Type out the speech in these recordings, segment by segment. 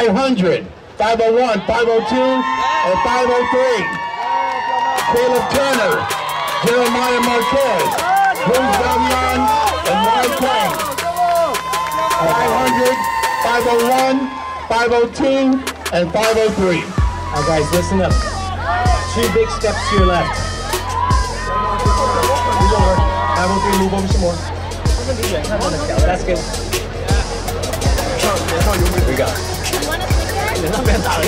500, 501, 502, and 503. Caleb Turner, Jeremiah Marquez, Bruce Davion, and Mike Quang. 500, 501, 502, and 503. Now guys, listen up. Two big steps to your left. Move over. 503, move over some more. That's good. Here we go. Keep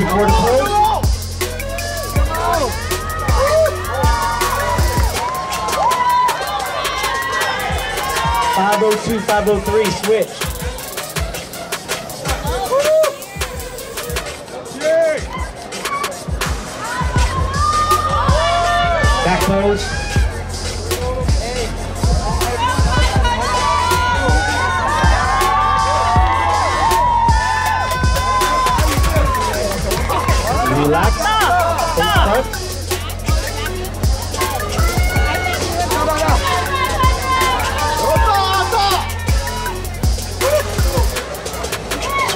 your quarter pose. Five oh two, five oh three, switch. Back pose. Relax. Stop.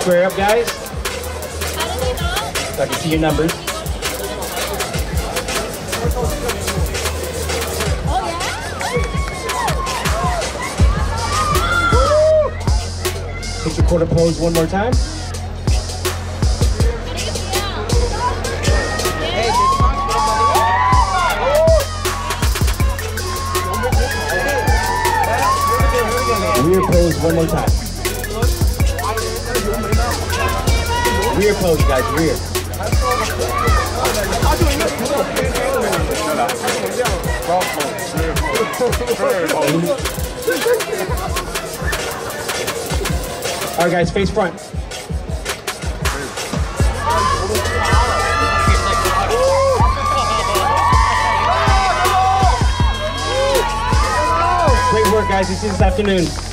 Square up, guys. So I can see your numbers. Hit your quarter pose one more time. Rear pose one more time. Rear pose, guys, rear. All right, guys, face front. Great work, guys. You see this afternoon.